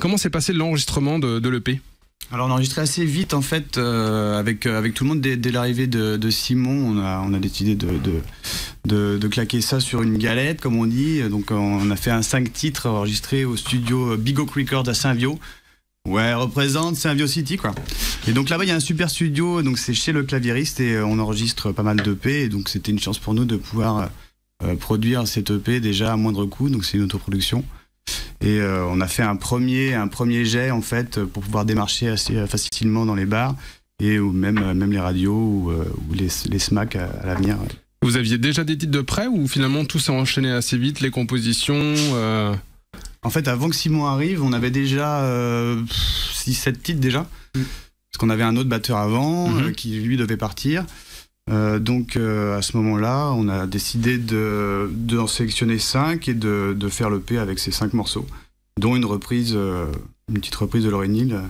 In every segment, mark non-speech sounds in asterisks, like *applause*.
Comment s'est passé l'enregistrement de, l'EP alors on a enregistré assez vite en fait euh, avec, euh, avec tout le monde dès, l'arrivée de, Simon. On a, on a décidé de, de, de, claquer ça sur une galette comme on dit. Donc on a fait un 5 titres enregistrés au studio Big Oak Records à Saint-Vio. Ouais, représente Saint-Vio City quoi. Et donc là-bas il y a un super studio, donc c'est chez le claviériste et euh, on enregistre pas mal d'EP. Donc c'était une chance pour nous de pouvoir euh, produire cette EP déjà à moindre coût. Donc c'est une autoproduction. Et euh, on a fait un premier, un premier jet en fait pour pouvoir démarcher assez facilement dans les bars et ou même, même les radios ou, euh, ou les, les SMAC à, à l'avenir. Vous aviez déjà des titres de près ou finalement tout s'est enchaîné assez vite, les compositions euh... En fait, avant que Simon arrive, on avait déjà 6-7 titres déjà. Mm. Parce qu'on avait un autre batteur avant Mhm. euh, qui lui devait partir. Euh, donc euh, à ce moment-là, on a décidé de, de sélectionner 5 et de, de faire le P avec ces 5 morceaux, dont une reprise, euh, une petite reprise de Lauryn Hill.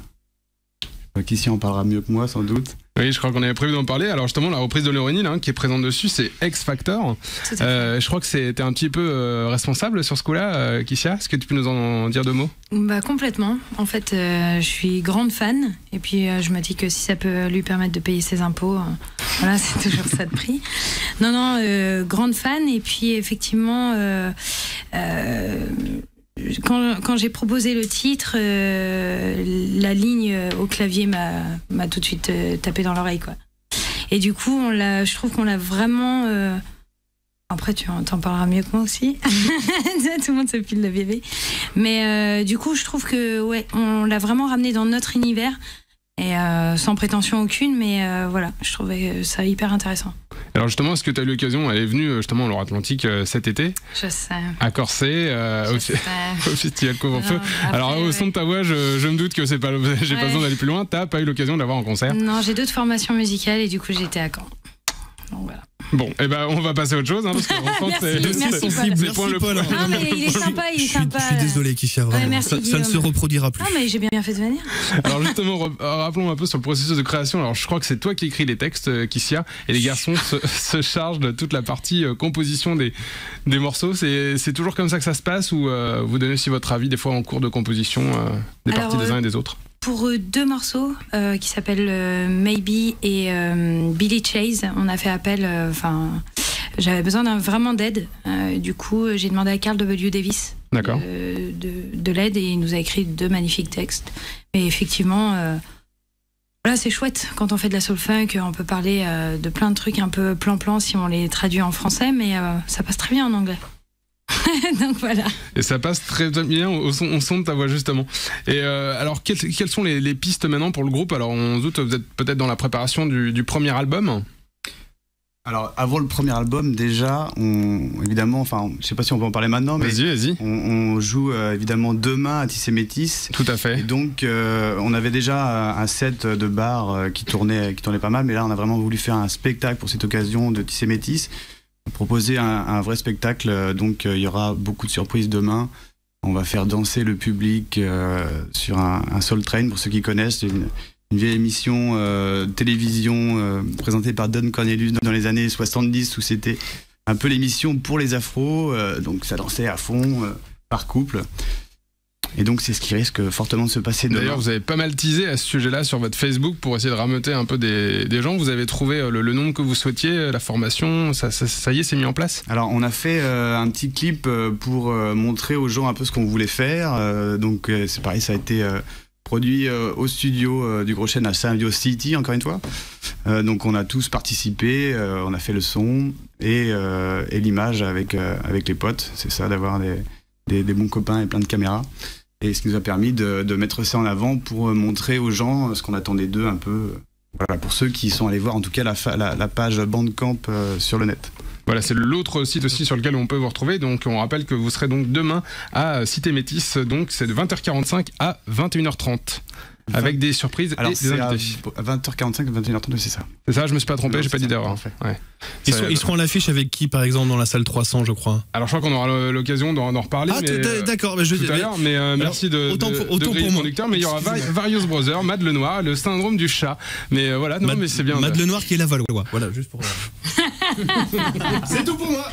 Qui s'y en parlera mieux que moi sans doute. Oui, je crois qu'on avait prévu d'en parler. Alors justement, la reprise de Lauryn Hill, hein, qui est présente dessus, c'est X Factor. Euh, je crois que c'était un petit peu euh, responsable sur ce coup-là, euh, Kissia. Est-ce que tu peux nous en dire deux mots? Bah complètement. En fait, euh, je suis grande fan et puis euh, je me dis que si ça peut lui permettre de payer ses impôts, euh, voilà, *laughs* c'est toujours ça de prix. Non, non, euh, grande fan et puis effectivement, euh, euh, quand, quand j'ai proposé le titre, euh, la ligne au clavier m'a tout de suite euh, tapé dans l'oreille, quoi. Et du coup, on l'a, je trouve qu'on l'a vraiment. euh, après, tu en t'en parleras mieux que moi aussi. *laughs* Tout le monde se file le bébé. Mais euh, du coup, je trouve que ouais, on l'a vraiment ramené dans notre univers et euh, sans prétention aucune. Mais euh, voilà, je trouvais ça hyper intéressant. Alors justement, est-ce que tu as eu l'occasion, elle est venue euh, justement à l'Atlantique euh, cet été, Je sais. à Corsay, euh, au, sais. *laughs* au festival Couvre-feu Alors au son de ta voix, je, je me doute que c'est pas, *laughs* j'ai pas besoin d'aller plus loin. T'as pas eu l'occasion d'avoir en concert. Non, j'ai d'autres formations musicales et du coup, j'étais à Caen. Donc voilà. Bon, et ben on va passer à autre chose, hein, parce que *laughs* Merci, c'est- merci, c'est- Paul. c'est point le Paul. point. Non, mais il est *laughs* sympa, il est sympa. je suis désolé, Kisha, vraiment. merci, ça, ça ne se reproduira plus. Ah, mais j'ai bien fait de venir. Alors justement, rappelons un peu sur le processus de création. Alors je crois que c'est toi qui écris les textes, euh, Kissia, et les garçons se, *laughs* se chargent de toute la partie euh, composition des, des morceaux. C'est c'est toujours comme ça que ça se passe ou euh, vous donnez aussi votre avis des fois en cours de composition euh, des Alors, parties des euh, uns et des autres? Pour deux morceaux euh, qui s'appellent euh, Maybe et euh, Billy Chase, on a fait appel. Enfin, j'avais besoin d'un vraiment d'aide. Du coup, j'ai demandé à Carl W. Davis D'accord. de, de l'aide et il nous a écrit deux magnifiques textes. Et effectivement, voilà, c'est chouette quand on fait de la soul funk. On peut parler de plein de trucs un peu plan-plan si on les traduit en français, mais ça passe très bien en anglais. *laughs* Donc voilà. Et ça passe très bien au son, au son de ta voix justement. Et euh, alors quelles, quelles sont les, les pistes maintenant pour le groupe? Alors on se doute vous êtes peut-être dans la préparation du, du premier album. Alors avant le premier album déjà, on, évidemment, enfin je sais pas si on peut en parler maintenant, mais Vas-y, vas-y. on, on joue euh, évidemment demain à Tissé Métis. Tout à Et fait. donc, euh, on avait déjà un set de bar qui tournait, qui tournait pas mal, mais là, on a vraiment voulu faire un spectacle pour cette occasion de Tissé Métis, proposer un, vrai spectacle. Donc, euh, il y aura beaucoup de surprises demain. On va faire danser le public euh, sur un, Soul Train, pour ceux qui connaissent, une, une vieille émission euh, télévision présentée par Don Cornelius dans les années 70, où c'était un peu l'émission pour les afros. donc, ça dansait à fond, par couple. Et donc, c'est ce qui risque fortement de se passer demain. D'ailleurs, vous avez pas mal teasé à ce sujet-là sur votre Facebook pour essayer de rameuter un peu des, des gens. Vous avez trouvé euh, le, le nombre que vous souhaitiez, euh, la formation, ça, ça, ça y est, c'est mis en place Alors, on a fait euh, un petit clip pour euh, montrer aux gens un peu ce qu'on voulait faire. Euh, donc, c'est pareil, ça a été produit euh, au studio euh, du Gros Chêne à Saint-Vio City, encore une fois. Euh, donc, on a tous participé, on a fait le son et, et l'image avec, avec les potes. C'est ça, d'avoir des, des, des bons copains et plein de caméras. Et ce qui nous a permis de, mettre ça en avant pour euh, montrer aux gens ce qu'on attendait d'eux un peu. euh, Voilà, pour ceux qui sont allés voir en tout cas la, la, page Bandcamp euh, sur le net. Voilà, c'est l'autre site aussi sur lequel on peut vous retrouver. Donc, on rappelle que vous serez donc demain à Cité Métis. Donc, c'est de 20h45 à 21h30. Avec des surprises Alors, et des invités. à 20h45, 21h30, c'est ça. C'est ça, je me suis pas trompé, j'ai pas dit d'erreur. Ouais. Ils, sont- ils seront à l'affiche avec qui, par exemple, dans la salle 300, je crois? Alors, je crois qu'on aura l'occasion d'en reparler. Ah, mais, euh, d'accord. mais je- tout à l'heure, mais euh, merci de, autant de, pour- autant pour moi. conducteur, mais il y aura. Various Brothers, Mad le Noir, le syndrome du chat. Mais euh, voilà, non, Mad- mais c'est bien. Mad de- le Noir qui est la Valois. Voilà, juste pour. *laughs* C'est tout pour moi.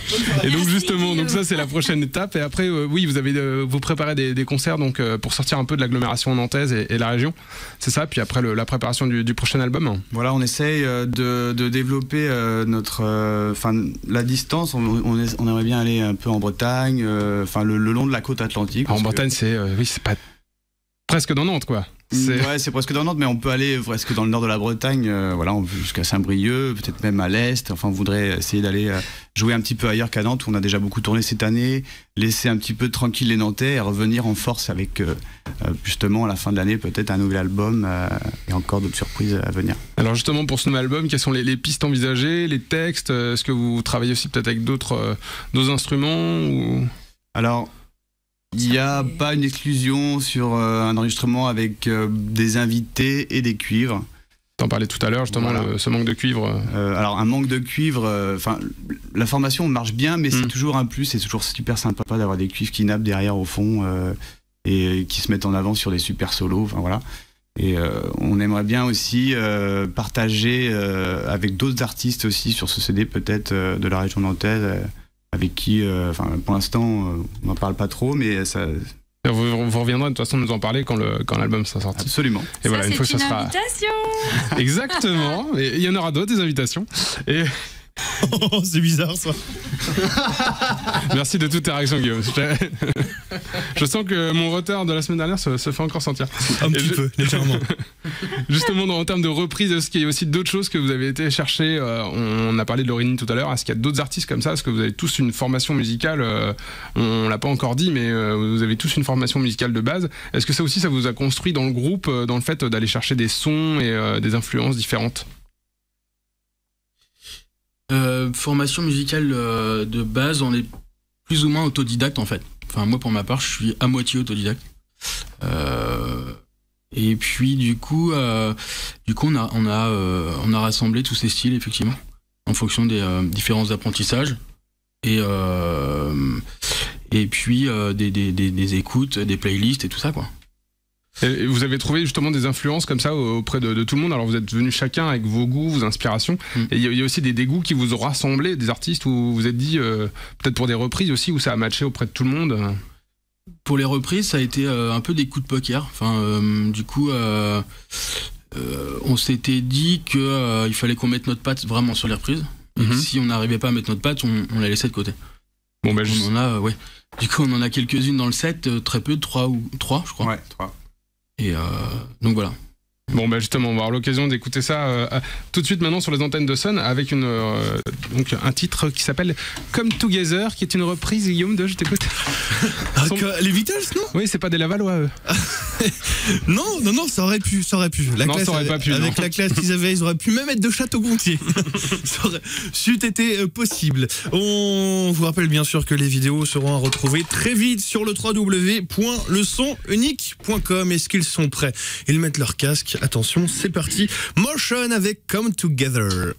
Et donc justement, donc ça c'est la prochaine étape. Et après, euh, oui, vous avez euh, vous préparez des, des concerts donc euh, pour sortir un peu de l'agglomération nantaise et, et la région. C'est ça. Puis après le- la préparation du, du prochain album. Voilà, on essaye euh, de, de développer euh, notre, euh, enfin, la distance. On, on est- on aimerait bien aller un peu en Bretagne, euh, enfin, le, le long de la côte atlantique. en que- Bretagne, c'est euh, oui, c'est pas presque dans Nantes quoi. C'est- Ouais, c'est presque dans Nantes, mais on peut aller presque dans le nord de la Bretagne, euh, voilà, jusqu'à Saint-Brieuc, peut-être même à l'est. Enfin, on voudrait essayer d'aller euh, jouer un petit peu ailleurs qu'à Nantes, où on a déjà beaucoup tourné cette année, laisser un petit peu tranquille les Nantais et revenir en force avec euh, justement à la fin de l'année peut-être un nouvel album euh, et encore d'autres surprises à venir. Alors justement pour ce nouvel album, quelles sont les, les pistes envisagées, les textes Est-ce que vous travaillez aussi peut-être avec d'autres d'autres instruments ou... Alors, il n'y a pas une exclusion sur euh, un enregistrement avec euh, des invités et des cuivres. T'en parlais tout à l'heure justement Voilà. le- ce manque de cuivre. euh, alors un manque de cuivre, euh, enfin la formation marche bien, mais c'est Mm. toujours un plus, c'est toujours super sympa d'avoir des cuivres qui nappent derrière au fond euh, et qui se mettent en avant sur des super solos, enfin voilà. Et on aimerait bien aussi partager avec d'autres artistes aussi sur ce CD peut-être de la région nantaise, avec qui, euh, enfin pour l'instant euh, on n'en parle pas trop, mais ça Vous, vous reviendrez de toute façon nous en parler quand le quand l'album sera sorti. absolument. Et voilà, ça, une fois que c'est ça une sera invitation. *laughs* exactement. Et il y en aura d'autres des invitations. Et Oh, c'est bizarre ça. merci de toutes tes réactions Guillaume. Je, sens que mon retard de la semaine dernière se, se fait encore sentir. Un Et petit je- peu, légèrement. *laughs* Justement, dans- en termes de reprise, est-ce qu'il y a aussi d'autres choses que vous avez été chercher euh, on, a parlé de Laurine tout à l'heure. Est-ce qu'il y a d'autres artistes comme ça? Est-ce que vous avez tous une formation musicale euh, On, on l'a pas encore dit, mais euh, vous avez tous une formation musicale de base. Est-ce que ça aussi, ça vous a construit dans le groupe, dans le fait d'aller chercher des sons et des influences différentes? Euh, formation musicale euh, de base, on est plus ou moins autodidacte en fait. Enfin, moi pour ma part, je suis à moitié autodidacte. Euh, et puis du coup, euh, du coup, on a, on a, euh, on a rassemblé tous ces styles effectivement en fonction des euh, différents apprentissages et et puis des, des, des, des écoutes, des playlists et tout ça quoi. Et vous avez trouvé justement des influences comme ça auprès de, de tout le monde. Alors vous êtes venus chacun avec vos goûts, vos inspirations. Mm. Et il y, a- il y a aussi des, des goûts qui vous ont rassemblé, des artistes où vous vous êtes dit, euh, peut-être pour des reprises aussi, où ça a matché auprès de tout le monde. Pour les reprises, ça a été euh, un peu des coups de poker. Enfin, euh, du coup, euh, euh, on s'était dit que euh, il fallait qu'on mette notre patte vraiment sur les reprises. Et Mhm. si on n'arrivait pas à mettre notre patte, on, on la laissait de côté. Bon, ben, On en a, euh, ouais. Du coup, on en a quelques-unes dans le set, euh, très peu, trois ou trois, je crois. Ouais, trois. Et euh, donc voilà. Bon, bah justement, on va avoir l'occasion d'écouter ça euh, euh, tout de suite maintenant sur les antennes de Sun avec une, euh, donc, un titre qui s'appelle Come Together, qui est une reprise, Guillaume, de Je t'écoute. *laughs* Son- que- les Beatles, non? Oui, c'est pas des Lavallois, eux. *laughs* Non, non, non, ça aurait pu, ça aurait pu. La Non, classe, ça aurait pas pu, Avec non. la classe qu'ils avaient, ils auraient pu même être de Château-Gontier. *laughs* ça aurait c'eût été euh, possible. On vous rappelle bien sûr que les vidéos seront à retrouver très vite sur le www.lesonunique.com. Est-ce qu'ils sont prêts? Ils mettent leur casque. Attention, c'est parti. Motion avec Come Together.